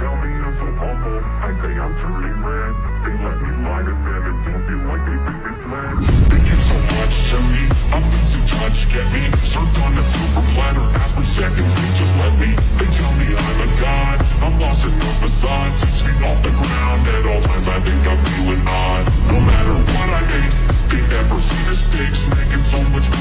tell me I'm so humble. I say I'm truly red. They let me lie to them and don't feel like they've been misled. They give so much to me. I'm losing touch, get me. Served on a silver platter. After seconds, they just let me. They tell me I'm a god. I'm lost in the facade. Six feet off the ground. At all times, I think I'm feeling odd. No matter what I make, they never see mistakes. making so much.